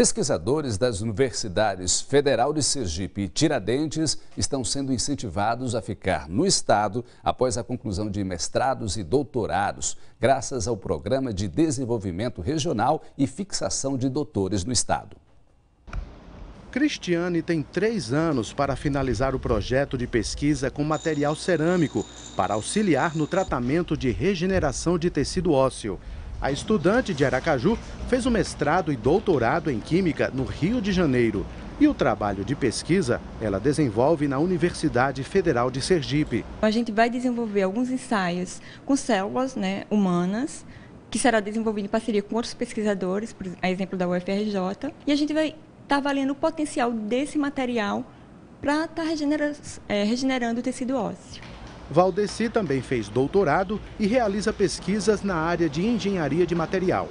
Pesquisadores das universidades Federal de Sergipe e Tiradentes estão sendo incentivados a ficar no estado após a conclusão de mestrados e doutorados, graças ao Programa de Desenvolvimento Regional e Fixação de Doutores no estado. Cristiane tem três anos para finalizar o projeto de pesquisa com material cerâmico para auxiliar no tratamento de regeneração de tecido ósseo. A estudante de Aracaju fez o mestrado e doutorado em Química no Rio de Janeiro. E o trabalho de pesquisa ela desenvolve na Universidade Federal de Sergipe. A gente vai desenvolver alguns ensaios com células né, humanas, que será desenvolvido em parceria com outros pesquisadores, por exemplo da UFRJ, e a gente vai estar tá avaliando o potencial desse material para estar tá é, regenerando o tecido ósseo. Valdeci também fez doutorado e realiza pesquisas na área de engenharia de material.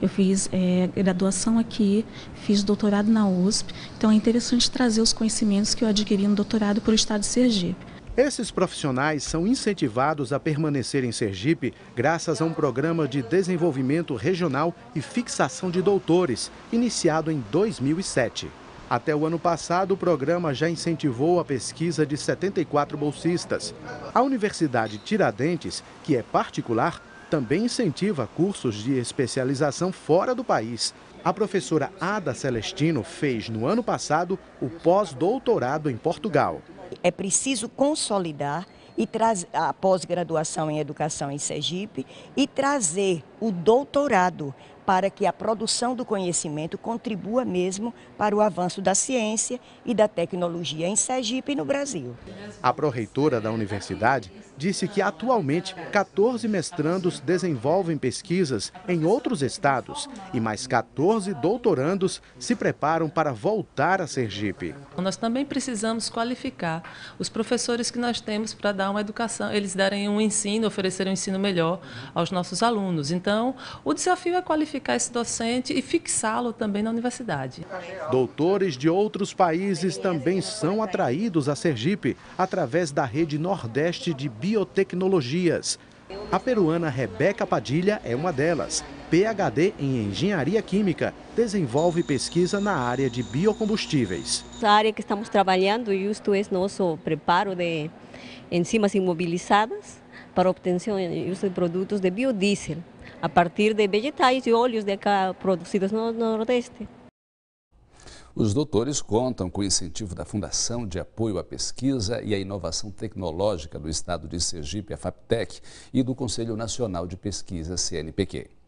Eu fiz é, graduação aqui, fiz doutorado na USP, então é interessante trazer os conhecimentos que eu adquiri no doutorado para o estado de Sergipe. Esses profissionais são incentivados a permanecer em Sergipe graças a um programa de desenvolvimento regional e fixação de doutores, iniciado em 2007. Até o ano passado, o programa já incentivou a pesquisa de 74 bolsistas. A Universidade Tiradentes, que é particular, também incentiva cursos de especialização fora do país. A professora Ada Celestino fez, no ano passado, o pós-doutorado em Portugal. É preciso consolidar e a pós-graduação em educação em Sergipe e trazer o doutorado para que a produção do conhecimento contribua mesmo para o avanço da ciência e da tecnologia em Sergipe e no Brasil. A pró-reitora da universidade disse que atualmente 14 mestrandos desenvolvem pesquisas em outros estados e mais 14 doutorandos se preparam para voltar a Sergipe. Nós também precisamos qualificar os professores que nós temos para dar uma educação, eles darem um ensino, oferecerem um ensino melhor aos nossos alunos. Então, o desafio é qualificar qualificar esse docente e fixá-lo também na universidade. Doutores de outros países também são atraídos a Sergipe através da rede Nordeste de Biotecnologias. A peruana Rebeca Padilha é uma delas. PhD em Engenharia Química, desenvolve pesquisa na área de biocombustíveis. A área que estamos trabalhando justo é nosso preparo de enzimas imobilizadas para obtenção de produtos de biodiesel a partir de vegetais e óleos de cá produzidos no Nordeste. Os doutores contam com o incentivo da Fundação de Apoio à Pesquisa e à Inovação Tecnológica do Estado de Sergipe, a FAPTEC, e do Conselho Nacional de Pesquisa, CNPq.